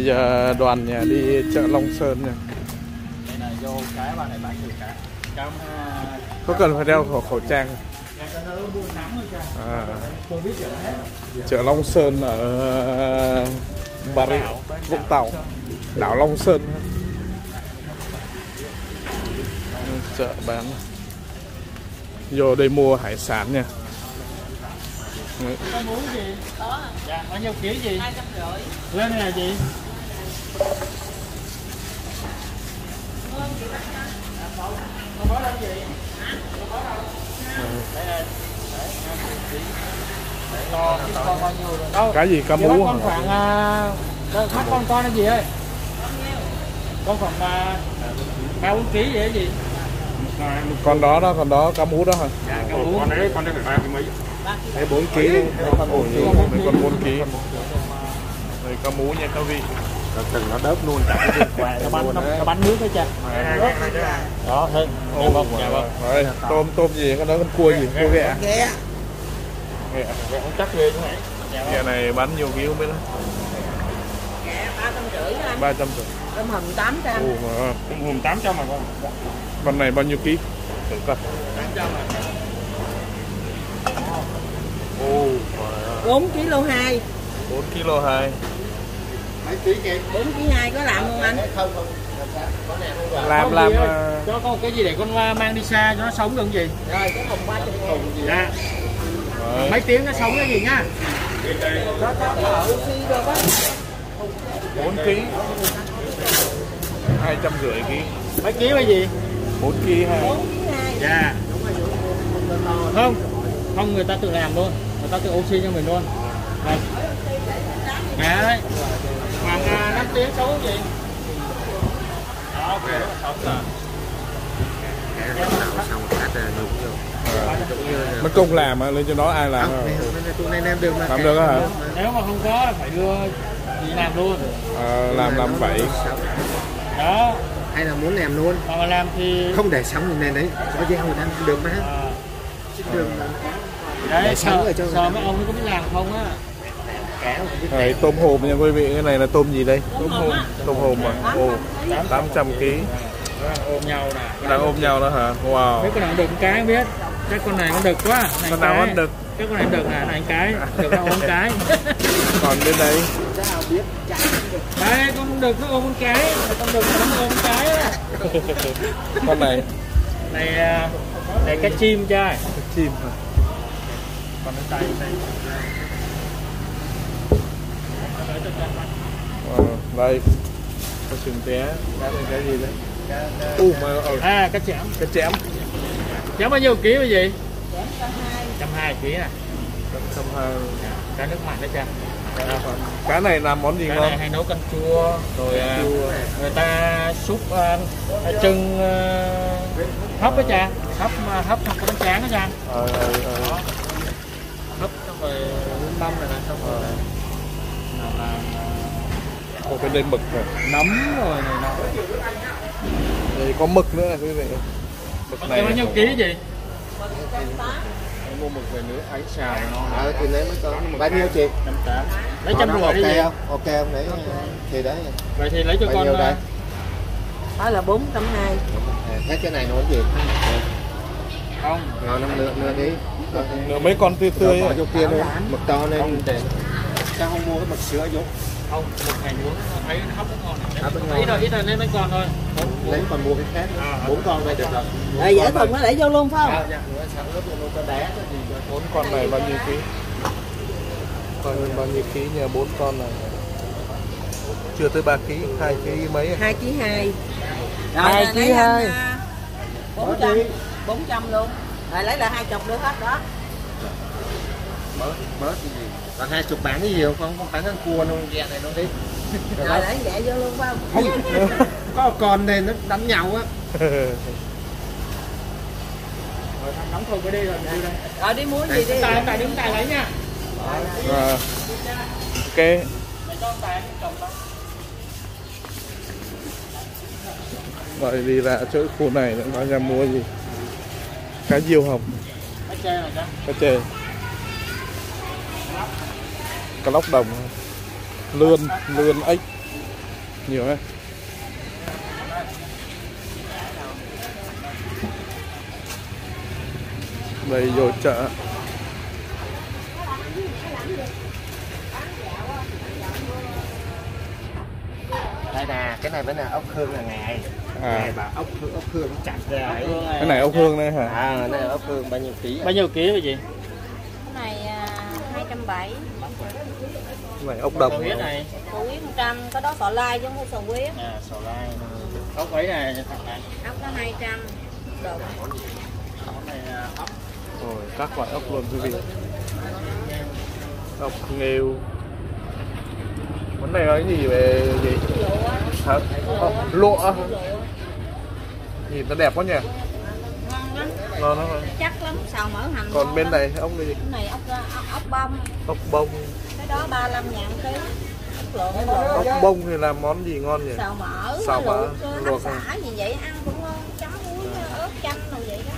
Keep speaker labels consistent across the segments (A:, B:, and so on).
A: này giờ đoàn nhà đi chợ Long Sơn nha.
B: Đây là vô cái bà này bán nhiều cái trăm
A: có cần phải đeo khẩu, khẩu trang
B: cha
A: à,
B: chợ
A: Long Sơn ở Bà Rịa Vũng Tàu. Đảo Long Sơn. Chợ bán. Vô đây mua hải sản nha. Đấy.
B: có muối gì?
C: Có
B: dạ bao nhiêu ký gì?
C: Hai trăm rưỡi.
B: Lên này là gì không có đâu gì không có đâu đây là đấy, hai mươi ký. Để lo cái con rồi đâu
A: cái gì cá mú
B: con
A: hả?
B: khoảng à, con, con con là gì ơi con khoảng à, ba bốn ký vậy gì
A: con đó đó con đó cá mú đó hả
B: dạ cái con đấy con đấy phải ba mấy
A: Đấy 4 con 4 kg Đấy con 4 ký. Đây cá mú nha các vị
B: từng nó đớp luôn. Cả cái quà nó bắn nó, nó bắn nước đấy cha đó thế dạ vâng dạ vâng
A: Đấy, tôm tôm gì? Con đó con cua gì? Cua ghẹ.
C: Ghẹ.
A: Ghẹ
B: không chắc ghê chứ này
A: ghẹ này bán nhiều ký không biết đó
C: ghẹ ba trăm rưỡi anh.
A: 300 rồi
C: tôm hùm tám trăm
B: vâng hùm tám trăm mà con.
A: Con này bao nhiêu ký? Thử coi.
B: Tám trăm
A: Ồ,
C: bốn kg hai
A: 4 kg 2
B: mấy ký kìa
C: bốn kg hai có làm không anh?
B: Không không.
A: Làm
B: Không
A: làm ờ,
B: cho con cái gì để con à, mang đi xa cho nó sống được cái gì?
C: Rồi cái ba trăm ngàn
B: dạ.
A: Đấy,
B: mấy tiếng nó sống cái gì nhá?
C: Có oxy rồi đó
A: 4 kg 250 kg
B: mấy ký cái gì?
A: 4 kg 2
C: bốn kg hai.
B: Dạ. Không không người ta tự làm luôn. Người ta tự oxy cho mình luôn. Dạ à, tiếng cái gì đó ok sống rồi
A: Mất công làm á, lên cho nó ai làm? Hả?
D: tụi này làm được mà.
A: Làm được hả?
B: nếu mà không có là phải đưa đi làm luôn.
A: À, làm làm vậy.
B: Đó.
D: Hay là muốn làm luôn.
B: Mà làm thì
D: không để sống như này đấy có gieo người ta được mà.
B: À,
D: đường
B: đấy
D: Để sống ở cho
B: sợ mấy ông có biết làm không á
A: Đấy, tôm hùm nha quý vị cái này là tôm gì đây? Tôm hùm tôm hùm à? Ồ 800 kg
B: ôm nhau nè.
A: Đang ôm nhau đó hả? Wow.
B: Mấy con nào đực cái biết. Cái con này nó đực quá. Này
A: con nào nó đực?
B: Cái con này đực nè này cái. Đực nó ôm cái.
A: Còn bên đây?
B: Đấy con đực nó ôm con cái. Con đực nó ôm cái
A: con này.
B: Này à, này cái chim trai.
A: Chim hả?
B: Còn cái tay
A: Wow, đây. Có sừng té. Cái này cái gì đấy? U mà ờ,
B: à cái chẻm
A: cái chém.
B: Chẻm bao nhiêu ký cái gì trăm hai. Ký nè
A: trăm hai.
B: Cá nước mặn đấy cha.
A: Cá này làm món gì
B: cái
A: ngon?
B: này hay nấu canh chua. Rồi à, người ta xúc à, trưng à, hấp đó cha. Hấp à, hấp trong cái bánh tráng đó cha.
A: Ờ ờ ờ.
B: Hấp xong rồi mâm rồi nè xong rồi. Là
A: Ồ, bên đây mực này.
B: Nấm rồi này nọ.
A: Đây có mực nữa này quý vị. Mực
B: Cái
A: này
B: bao nhiêu ký gì?
A: Mua mực về nướng ánh xào nó
D: ờ thì lấy mới có. Bao nhiêu chị?
B: Trăm tám. Lấy
D: Ờ,
B: trăm
D: nó
B: rưỡi đi
D: ok
B: gì
D: không? Ok không? Đấy thì đấy
B: vậy thì lấy cho
D: bao
B: con
D: nhiêu đây?
B: À,
C: đó là bốn trăm hai.
D: À, hết cái này nữa gì
B: không.
D: Ngon năm nữa nữa đi.
A: Nửa mấy con tươi tươi
D: tươi
A: ấy.
D: chỗ kia nữa mực to nên
B: Không.
D: sao không mua cái mực sữa vô
B: không một ngày uống thấy nó hấp nó ngon.
D: Hấp nó ngon.
B: ít rồi ít rồi nên mấy con thôi.
D: Lấy còn mua cái khác. Nữa.
B: À,
D: bốn con đây được rồi.
C: Rồi dễ thùng nó để vô luôn phải
D: à,
C: không?
D: Dạ, cho
A: bốn con này bao nhiêu ký? Coi bao nhiêu ký nha bốn con này? Chưa tới 3 ký 2 ký mấy à?
C: hai kg hai.
A: Hai ký hai.
C: bốn trăm. Bốn trăm luôn. Rồi lấy lại hai chục nữa hết đó.
D: Bớt bớt cái gì còn hai chục bán cái gì không? Không bán con cua nó ghẹ này nó đi.
C: Rồi lấy vậy vô luôn phải không?
D: Không có con này nó đánh nhau á.
B: Rồi thằng nóng thùng cái đi rồi đi đây.
C: Rồi đi mua gì đi.
B: Tài tài đứng tài lấy nha.
A: Và- ok.
B: Để cho tài cầm đó
A: rồi đi ra chỗ khu này nó ra mua gì? Cá diêu hồng.
B: Này cha
A: cá chê cá lóc đồng lươn lươn ếch. Nhiều đấy. Đây vô chợ.
D: Đây nè cái này vẫn là ốc hương là ngày.
A: À.
D: ngày bà ốc hương ốc hương chặt ra ấy.
A: Cái này ốc hương đây hả?
D: À này ốc hương bao nhiêu ký?
B: Bao nhiêu ký vậy chị?
C: Cái này à, 270
A: cái này ốc đồng.
B: Sò huyết này.
C: Sò huyết 100 có đó sò lai chứ không có sò huyết.
B: À sò lai. Ốc ấy này thằng này.
C: Ốc nó 200 đồ.
B: Ốc này là ốc.
A: Rồi các loại ốc luôn quý vị. Ốc nghêu. Vấn này nói gì về gì? Hả? Ốc lụa. Nhìn nó đẹp quá nhỉ
C: ngon lắm
A: rồi.
C: chắc lắm xào mỡ hành
A: còn bên
C: lắm.
A: này ốc cái gì
C: cái này ốc, ốc, ốc bông.
A: Ốc bông.
C: Cái đó 35 ngàn ký. Ốc
A: ốc bông thì làm món gì ngon nhỉ?
C: Xào mỡ
A: Xào mỡ,
C: luộc
A: luộc
C: xả gì vậy? Ăn cũng ngon chấm muối ớt chanh rồi vậy đó.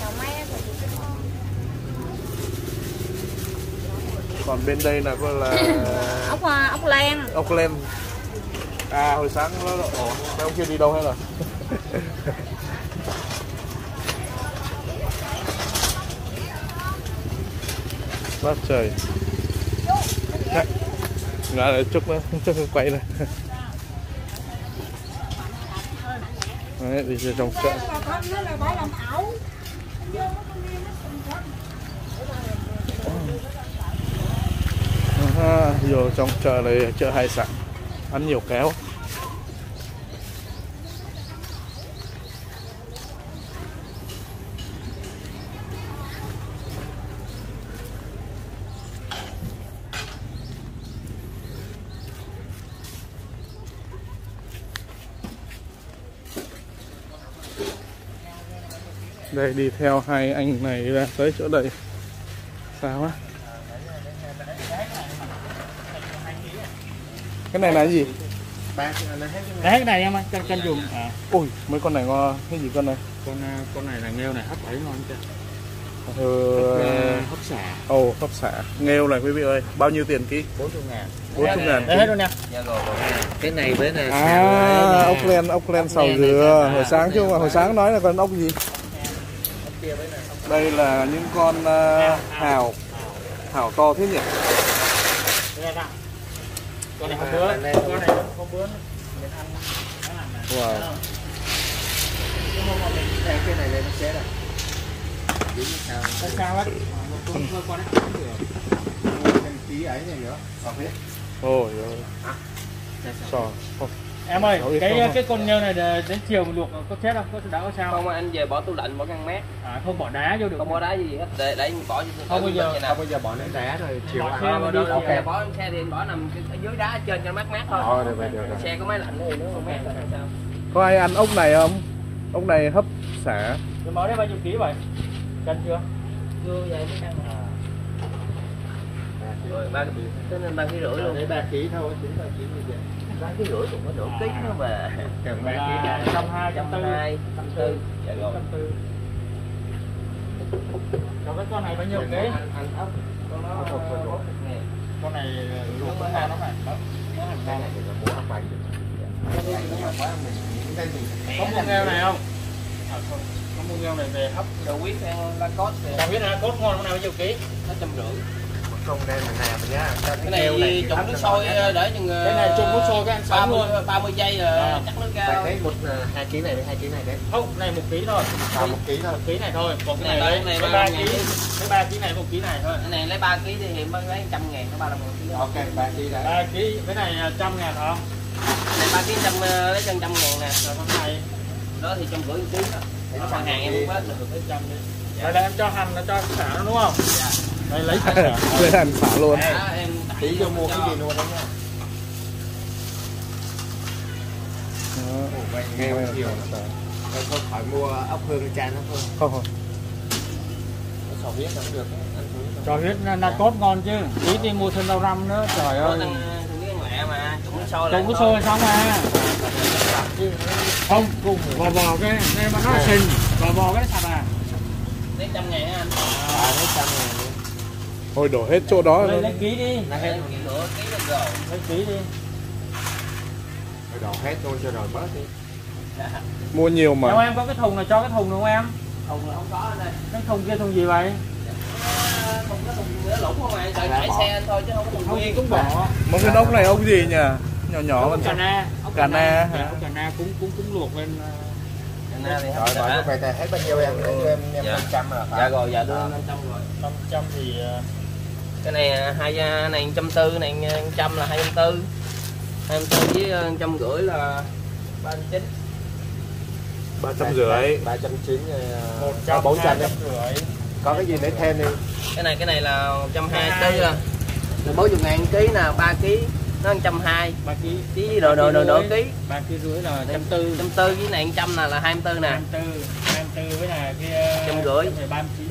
C: Xào me rồi cũng ngon.
A: Còn bên đây là có là
C: ốc à, ốc len.
A: Ốc len. À hồi sáng nó ổ mấy ông kia đi đâu hay là Quá trời. Đấy. ngã lại chút nữa quay này Đấy, đi ra trong chợ. À, vô trong chợ này chợ hải sản. Ăn nhiều kéo. Đây đi theo hai anh này ra tới chỗ đây sao á cái này là cái gì
D: này
B: đấy cái này em ơi cân cân dùng à
A: ui mấy con này ngon cái gì con này
B: con à, con này là nghêu này hấp ấy ngon chưa
A: ừ,
B: hấp xả
A: ồ hấp xả nghêu này quý vị ơi bao nhiêu tiền ký
D: 40 ngàn
A: 40 ngàn
B: đấy hết luôn
D: Dạ rồi. cái này với là
A: à ốc len ốc len
D: này
A: dừa hồi sáng chứ không phải hồi sáng nói là con ốc gì đây là những con uh, hào. Hào to thế nhỉ?
B: Con này không bướm con này không bướm mình ăn
A: wow
D: cái hôm mà mình theo cái này lên nó chết rồi Chứ sao
B: hết một con quan nó cũng được
D: tí ấy này nữa còn hết
A: ôi sò
B: em ơi
A: ít
B: cái
A: không?
B: cái con nhơ này để- đến chiều mình luộc có chết không? Có đã có sao
E: không? Anh về bỏ tủ lạnh bỏ ngăn mát.
B: À, không bỏ đá vô được
E: không có đá gì hết để để bỏ
B: Không bao giờ-
E: nào
D: không bây giờ bỏ lên đá rồi chiều
B: Bỏ
D: ăn.
B: xe
E: Ờ,
B: đi
E: okay. bỏ xe thì bỏ nằm dưới đá ở trên cho mát mát thôi.
D: Ờ, được được rồi.
E: xe có máy lạnh thì nó không mát sao?
A: Có ai ăn ốc này không? Ốc này hấp xả.
B: Cái mỡ đấy bao nhiêu ký vậy? Cân chưa?
E: Vô vậy mới ăn.
B: À,
E: rồi ba cái nên ba ký rưỡi luôn.
D: lấy ba ký thôi chính là ký như vậy
E: ba ký rưỡi cũng có nửa ký nữa mà.
D: Cần ba
B: là
D: ký
B: trăm hai trăm
E: hai. Trăm tư. Dạ rồi.
B: Còn cái con này bao nhiêu ký?
D: ăn ăn ốc
E: con nó nè.
B: con này luộc lắm này nó
D: cái
B: ngon
D: này thì là mua ốc bánh
B: có mua nghêu này không? À, không. Có mua nghêu này về hấp.
E: Đồ quyết ăn la cốt
B: Tao biết là cốt ngon hôm nào bao nhiêu ký?
E: Nó trăm rưỡi
D: không đây là nè mà nhá.
E: Cái này
D: thì
E: trụng nước sôi
D: lắm.
E: để chừng
B: Cái này trụng nước sôi cái ăn sống luôn.
E: 30 30 giây là
B: À.
E: chắc nước
D: Phải
E: cao
D: lấy một hai ký này với hai ký này đấy
B: không này một ký thôi.
D: À một ký thôi.
B: một ký này thôi. Còn cái
E: Này
B: này
E: ba-
B: lấy
E: này ba
B: ba ký
E: ký.
B: lấy ba ký này một ký này thôi.
E: Cái này lấy 3 kg thì mới lấy trăm ngàn nó ba mươi kg
D: ok ba ký đấy
B: ba ký cái này là trăm ngàn hả
E: này ba kg trăm ờ, lấy chân trăm ngàn nè.
B: Rồi con này
E: đó thì trăm rưỡi một ký đó. Thì nó hàng em không hết được
B: lấy trăm đi đây đây em cho hành nó cho xả nó đúng không đây lấy xả
A: lên ăn xả luôn.
E: Đó, em tặng
D: tí vô mua cái
E: cho-
D: gì luôn đó nha.
A: Đó.
D: Vậy nghe nhiều. Rồi? Thôi khỏi mua ốc hương chan nó thôi.
A: Không không.
D: Sò huyết nó cũng được
B: cho biết là, là cốt ngon chứ. Tí đi mua thêm rau răm nữa. Trời ơi.
E: mà nước sôi
B: xong à. Không cùng vò vò cái này mà nó xình vò vò cái sạch à.
E: Lấy trăm ngàn anh.
D: À lấy trăm ngàn. đi
A: thôi đổ hết chỗ đó
B: lấy lấy ký đi.
E: Lấy nửa ký được rồi
B: lấy ký đi.
D: Phải đổ hết luôn cho rồi bớt đi.
A: Mua nhiều mà.
B: Em có cái thùng này cho cái thùng được không em?
E: Thùng là không có ở đây.
B: Cái thùng kia thùng gì vậy?
E: Không có thùng nữa lủng không ạ đợi chạy xe anh thôi chứ không có thùng
B: không
E: nguyên
B: cũng bỏ.
A: Mấy cái ốc này ốc gì nhỉ? Nhỏ nhỏ mà.
B: Cà na.
A: Cà na.
B: Dạ,
A: hả?
B: cà na cũng cũng cũng luộc lên ờ,
E: thì
D: Rồi
E: không
D: người phải tài hết bao nhiêu em? Em em em
E: Dạ.
D: 500 là phải
E: dạ rồi dạ đưa 500 rồi.
B: 500 thì ờ,
E: cái này à, hai à, này trăm tư này trăm là hai trăm tư. Hai trăm tư với à, trăm rưỡi là ba trăm chín.
A: ba trăm rưỡi.
D: 390
B: một trăm
D: 400
B: hai
D: đi
B: trăm rưỡi.
D: Có cái gì lấy thêm đi?
E: Cái này cái này là một trăm hai à. Là bốn chục ngàn ký nè ba ký. Nó một trăm hai.
B: Ba ký.
E: Ký đồ đồ đồ nửa ký.
B: Ba ký rưỡi là trăm tư.
E: Trăm tư với này trăm là là hai trăm tư nè.
B: Trăm tư. Trăm tư với là kia
E: Trăm rưỡi.
B: thì ba mươi chín.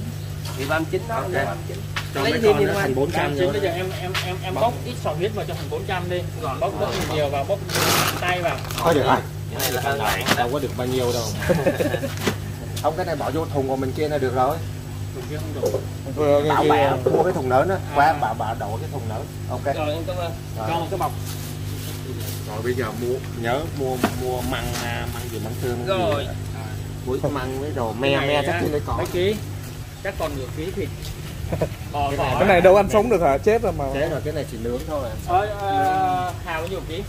E: Thì ba trăm chín đó
D: Ok.
E: ba trăm chín
D: Cho
E: lấy
D: mấy
E: thêm
D: con nó thành
E: không
D: 400
B: chín
D: nữa
B: bây giờ em em em em bóc. ít sò huyết vào cho thành 400 đi. Bóc bóc nhiều vào bóc tay vào.
D: Thôi được rồi.
E: Cái này là
D: Đâu có được bao nhiêu đâu. Không cái này bỏ vô thùng của mình kia là được rồi.
B: Thùng kia không đủ
A: cái
D: Bảo
A: kia-
D: bà mua cái thùng lớn á.
B: À.
D: Qua bà bà đổ cái thùng lớn. Ok.
E: Rồi em cảm ơn.
B: Cho một cái bọc.
D: Rồi bây giờ mua nhớ mua mua măng à, măng gì măng thương
E: Rồi.
D: Cuối măng với đồ me me chắc trên đấy có.
B: mấy ký chắc còn nửa ký thịt bò
D: Cái này-
A: cái này đâu ăn sống được hả? Chết rồi mà.
D: Thế rồi cái này chỉ nướng thôi à.
B: ờ, ờ, hào bao nhiêu ký?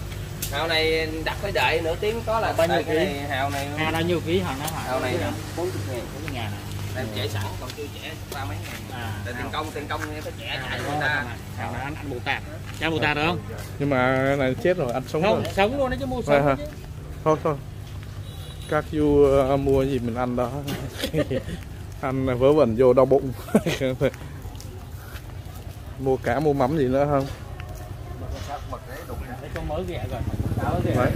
E: Hào này đặt phải đợi nửa tiếng có là
B: Bao nhiêu
E: cái
B: ký?
E: này hào này
B: hào bao nhiêu ký hào nó hào
E: này bốn chục ngàn.
B: Bốn mươi ngàn à?
E: Em chạy sẵn còn chưa trẻ ba mấy ngàn.
B: À
E: tiền công tiền công em phải trẻ trả cho người ta.
B: hào này ăn ăn bù tạt cha bù tạt được không?
A: Nhưng mà cái này chết rồi ăn sống
B: không
A: rồi.
B: sống luôn đấy chứ mua sống chứ.
A: Thôi thôi. Các you ờ, mua gì mình ăn đó. Ăn vớ vẩn vô đau bụng mua cá mua mắm gì nữa không?
B: Đấy.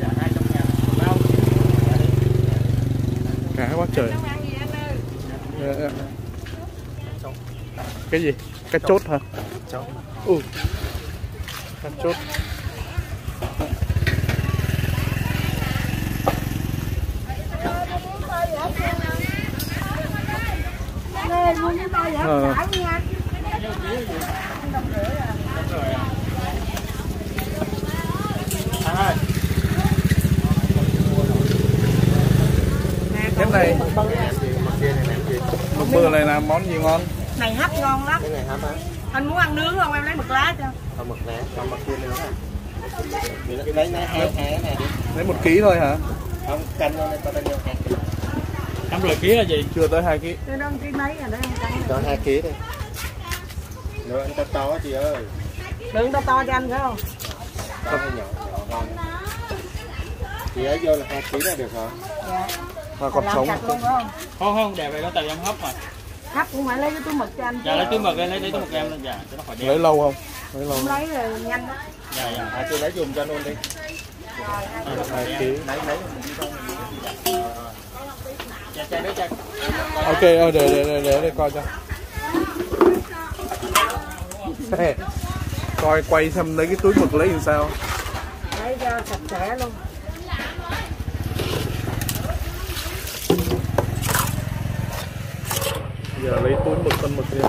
B: dạ
A: cá quá trời.
C: Nấu ăn gì anh ơi?
A: Ờ, ờ. cái gì? Cái chốt hả? Ừ. Cái chốt. Ờ.
C: giả cả nha anh.
B: Thằng ơi
A: cái này.
D: Mực
A: bơ này làm món gì ngon?
C: Này hấp ngon lắm.
D: Cái này hả? Má
C: Anh muốn ăn nướng không? Em lấy mực lá cho.
D: Còn mực nè Còn mực kia nữa à. Lấy lấy hai hai cái này đi.
A: Lấy một ký thôi hả?
D: Không canh đây coi bao nhiêu ký
B: trăm rưỡi ký là gì
A: chưa tới hai ký.
C: Tôi đông cái mấy rồi cắn.
D: Cho hai ký đi. Nữa anh to to chị ơi.
C: Đừng to to cho anh phải không?
D: Hay nhỏ nhỏ ngon. Chị ấy vô là hai ký là được hả?
C: Dạ.
A: Mà còn
C: Làm
A: sống.
C: không?
B: không không để vậy nó tại em hấp mà
C: Hấp cũng phải lấy cái túi mực cho anh.
B: dạ lấy túi mực lên lấy lấy túi mực em lên dạ cho nó khỏi đeo.
A: Lấy lâu không? Lấy lâu không?
C: lấy rồi nhanh đó.
B: dạ dạ.
D: À chị lấy dùng cho luôn đi.
A: Hai ký
D: Lấy lấy.
B: Dạ chạy
A: ok ờ, để để để để, để coi cho. Coi quay xem lấy cái túi mực lấy làm sao.
C: Lấy cho sạch sẽ luôn.
A: Giờ lấy túi mực con mực đi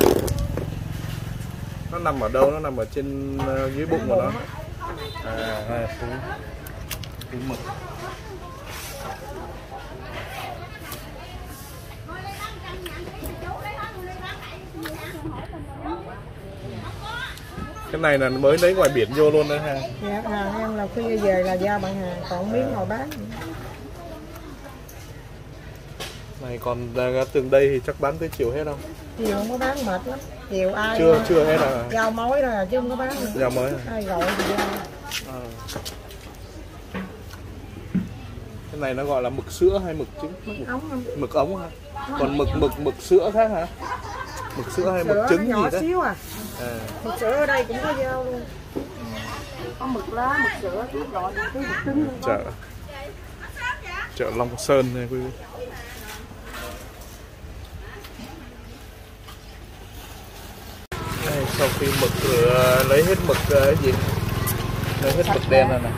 A: nó nằm ở đâu? Nó nằm ở trên ờ, dưới bụng của nó. À đây, túi. Túi mực. Cái này là mới lấy ngoài biển vô luôn đấy ha.
C: Dạ, hàng em là khi về là giao bạn hàng, còn miếng ngồi bán
A: này còn ra tường đây thì chắc bán tới chiều hết không
C: Chiều không có bán mệt lắm. Chiều ai
A: chưa chưa hết à
C: giao mối rồi chứ không có bán nữa.
A: giờ mới à?
C: Ai gọi thì.
A: À. cái này nó gọi là mực sữa hay mực trứng
C: Mực ống không?
A: mực ống hả còn mực mực mực sữa khác hả mực sữa hay mực
C: Sữa
A: trứng
C: nó
A: gì
C: nhỏ
A: đó
C: xíu à.
A: à.
C: Mực sữa ở đây cũng có giao luôn. Có mực lá, mực sữa, cái gọi mực trứng luôn.
A: chợ chợ Long Sơn này quý vị đây, sau khi mực rửa lấy hết mực ờ, cái gì? Lấy hết mực đen rồi này.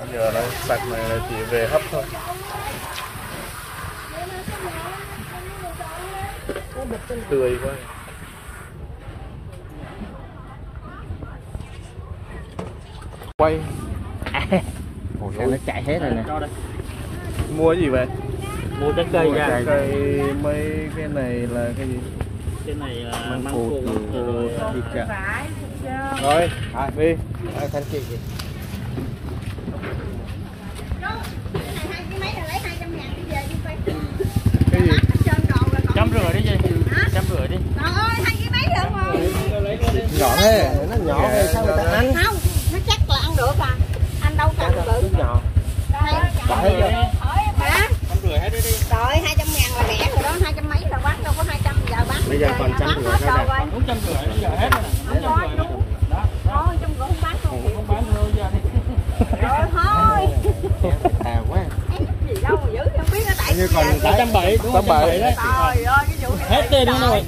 A: Ờ, giờ đây sạch này là chỉ về hấp thôi. Tươi quá. Quay.
D: Ôi, nó chạy hết rồi nè.
A: Mua cái gì vậy?
B: Mua trái cây
A: mua
B: ra
A: trái cây mấy cái này là cái gì
B: cái này là
D: Măng cụt,
B: rồi
A: thịt chả rồi đi.
D: Đây, thanh chị
C: 170
B: đúng
A: 170
B: đấy.
C: Trời ơi cái vụ
B: hết tiền rồi.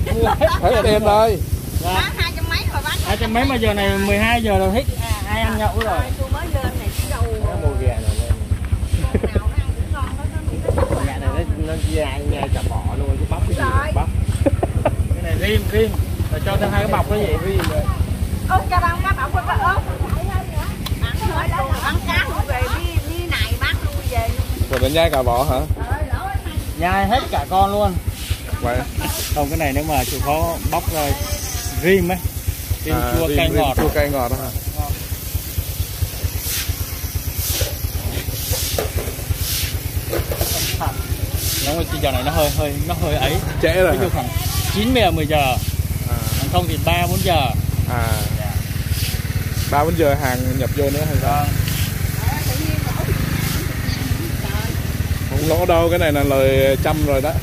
B: Hết
A: tiền dạ. rồi.
C: Bán 200 mấy mà bán.
B: 200 mấy mà giờ này 12 giờ rồi hết ai ăn nhậu rồi.
C: Tôi mới lên này chứ đâu.
D: Mua gà rồi lên.
C: Nào ăn cũng ngon đó nó
D: này nó nó dài nghe chả bò luôn cái bắp cái gì bắp.
B: Cái này riêng riêng. Rồi cho thêm hai cái bọc cái gì cái gì rồi.
C: Ớt cho ăn cá bọc với ớt. bán hết luôn, ăn cá luôn về đi đi này bán luôn về.
A: Rồi bên nhai cà bọ hả?
B: Nhai hết cả con luôn.
A: Vậy.
B: Không cái này nếu mà chịu khó bóc rồi rim ấy rim
A: À,
B: chua
A: rim-
B: cay
A: rim
B: ngọt
A: chua cay ngọt đó hả
B: nó mà giờ này nó hơi hơi nó hơi ấy.
A: Trễ rồi
B: ví khoảng 9 giờ 10 giờ.
A: À,
B: không thì 3 4 giờ.
A: À. Ba bốn giờ hàng nhập vô nữa hay sao không lỗ đâu cái này là lời trăm rồi đó.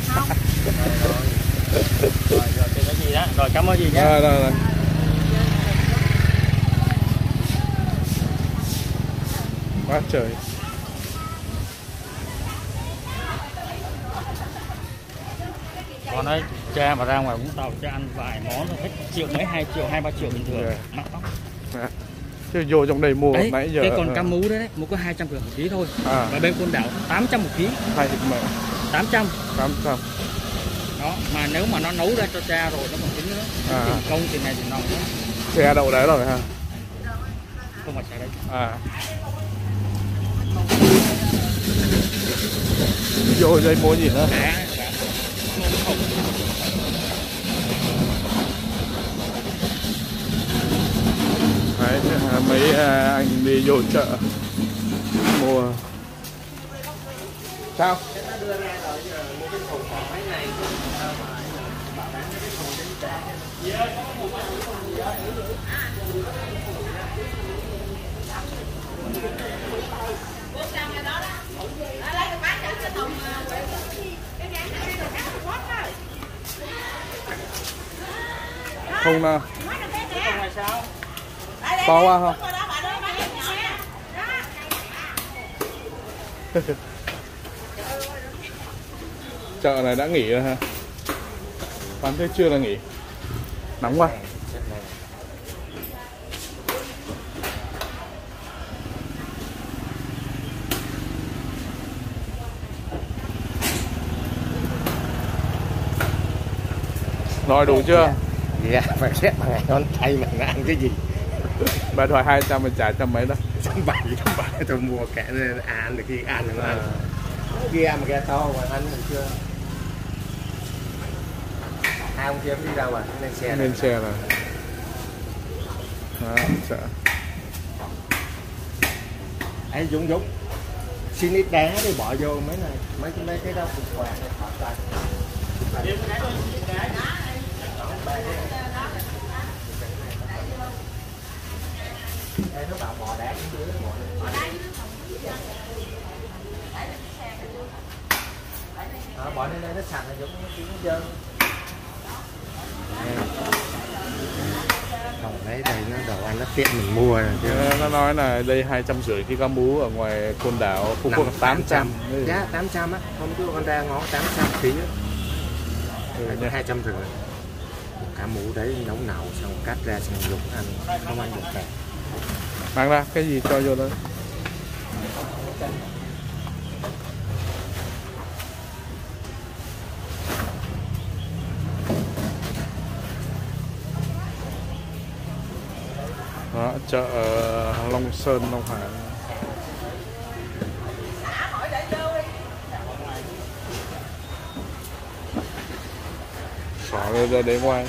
B: Rồi cái gì đó. Rồi cảm ơn gì nhé
A: rồi, rồi, rồi. quá trời.
B: Còn đấy cha mà ra ngoài vũng tàu cho ăn vài món thôi hết triệu mấy hai triệu hai ba triệu bình thường.
A: Dạ.
B: mắc lắm.
A: Chứ vô trong đây mua
B: đấy
A: nãy giờ
B: cái con
A: ờ,
B: cá mú đấy, đấy mua có 200 rưỡi một ký thôi.
A: À.
B: Và bên côn đảo 800 một ký.
A: Hai thịt mỡ.
B: 800
A: tám trăm.
B: Đó mà nếu mà nó nấu ra cho cha rồi nó còn tính nữa.
A: À.
B: tiền công tiền này tiền nọ nữa.
A: Xe đậu đấy rồi ha.
B: Không phải xài đấy.
A: À. Vô đây mua gì nữa?
B: Đã đã không
A: đấy à, mấy à, anh đi vô chợ mua. Sao? Không nào to quá không? Chợ này đã nghỉ rồi ha. Bán thế chưa là nghỉ. Nóng quá. Rồi đủ chưa?
D: Gà phải xét bằng ngày con tay mà nó ăn cái gì
A: bà thoại 200 mình trả trăm mấy đó.
D: Trăm bảy trăm bảy. Tôi mua à, ăn được khi ăn được ăn Gà mà gà to mà ăn được chưa? Hai ông kia đi đâu à lên xe
A: lên xe rồi. Đó, chợ
D: Ấy Dũng Dũng. Xin ít đá đi bỏ vô mấy này. Mấy cái mấy cái đó cục quà này. Thọt ra Đây nó bảo bỏ lên đây nó sạch là nó chỉ nó dơ Còn đấy đây nó đồ ăn nó tiện mình mua rồi chứ
A: nó nói là đây hai trăm rưỡi cái cá mú ở ngoài côn đảo phú quốc tám trăm.
D: giá 800 á hôm trước con ra ngó 800 ký á.
A: Ừ, nha.
D: hai trăm rưỡi. Cá mú đấy nấu nấu xong cắt ra xong luộc ăn không ăn được cả
A: bạn ra cái gì cho vô đây? Đó, chợ ờ, Long Sơn Long Hải. Xỏ ra để ngoài.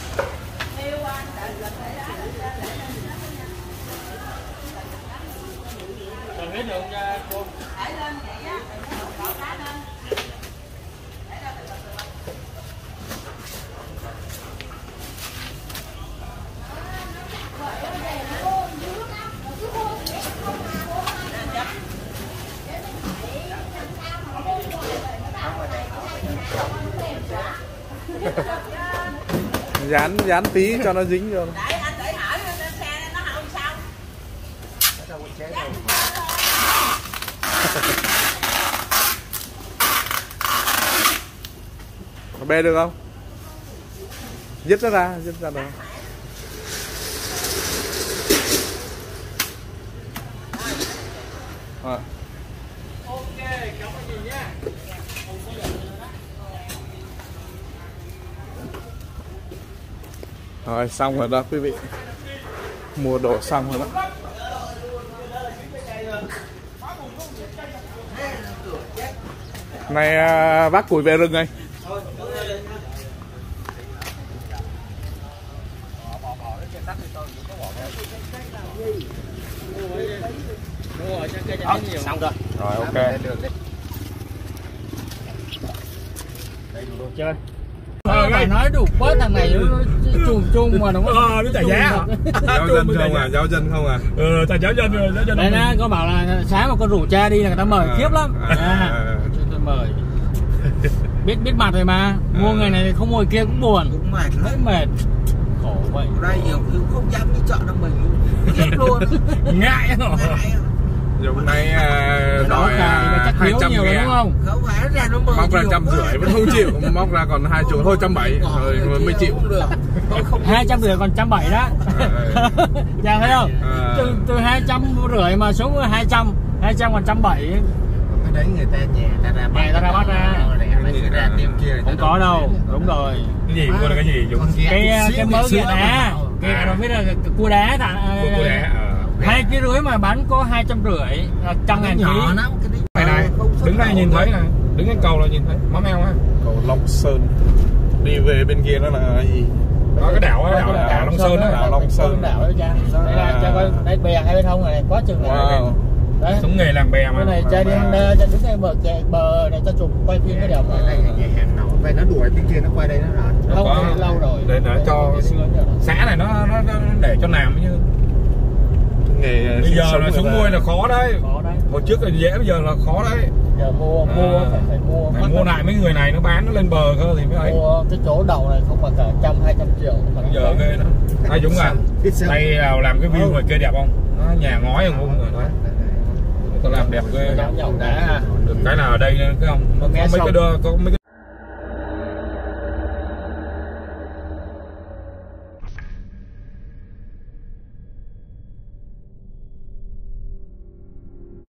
A: Dán dán tí cho nó dính vô
C: anh để xe nó không
A: bê được không? Dứt nó ra, dứt ra được không? Rồi.
B: Ok, cảm ơn chị nhé.
A: Rồi xong rồi đó quý vị. Mua đồ xong rồi đó. Này à, bác củi về rừng này.
B: Nhiều.
E: xong rồi.
A: Rồi ok.
B: Chơi Ờ, mày nói đủ quá thằng này nó chùm chung mà đúng không?
F: Ờ, nó trả giá à?
A: Giáo dân không à, giáo dân không à
F: Ừ, ta giáo dân rồi, giáo dân
B: Đây nè, có bảo là sáng mà con rủ cha đi là người ta mời
A: À,
B: khiếp lắm.
A: à,
B: À,
A: à.
B: tôi mời. Biết biết mặt rồi mà, mua
A: À.
B: người này không mua người kia cũng buồn.
G: cũng mệt lắm
B: mệt. Khổ vậy.
G: đây nhiều khi không dám đi chợ đâu mình chết luôn
F: ngại rồi
A: Hôm nay à, đòi 200
B: nhiều rồi
A: ngàn.
B: đúng không?
G: không phải ra nó mời
A: Móc ra trăm rưỡi vẫn không chịu Móc ra còn hai chục thôi trăm bảy Rồi mới chịu.
G: không được. Tôi không
B: hai trăm rưỡi còn trăm bảy đó. Dạ thấy không?
A: À.
B: từ từ hai trăm rưỡi mà xuống hai trăm hai trăm còn trăm bảy.
G: Cái đấy người ta nhà ta ra
B: Nhà ta ra bắt ra.
G: người kia
B: không có đâu đúng rồi.
F: Cái gì là cái gì
B: cái cái mớ ghẹ đá. cái
F: À.
B: nó biết là cua đá
F: của đá.
B: Hai ký rưỡi mà bán có hai trăm rưỡi là trăm
G: Nó
B: ngàn ký
G: cái
F: này này đứng đây nhìn thấy này đứng trên cầu là nhìn thấy mắm eo á
A: Cầu Long Sơn Đi về bên kia nó là gì
F: đó cái đảo á đảo đảo Long Sơn á
A: Đảo Long Sơn.
B: đảo đấy cha đây là cha coi đây bè hai bên hông này quá chừng này
A: Wow
B: đấy
F: sống nghề làm bè mà
B: cái này cha đi Honda cha đứng ngay bờ kè- bờ này cha chụp quay phim cái
G: đây là nhà hàng nổi vậy nó đuổi bên kia nó quay đây nó rồi
B: không lâu rồi
F: Để- để cho-
B: đó.
F: xã này nó, nó, nó để cho làm chứ
A: Nghề
F: bây giờ là xuống nuôi là khó đấy.
B: Có đấy.
F: Hồi trước là dễ bây giờ là khó đấy.
B: Giờ mua mua
F: À.
B: phải phải mua
F: phải mua
B: lắm.
F: lại mấy người này nó bán nó lên bờ cơ thì mới ấy.
B: Mua cái chỗ đầu này không mà cả trăm hai trăm triệu mà
F: bây giờ ghê đó ai dũng à? Đây là làm cái view ngoài kia đẹp không? Nó nhà ngói rồi đó người ta làm đẹp ghê được cái là ở đây cái không? Nó có mấy cái đơ có mấy cái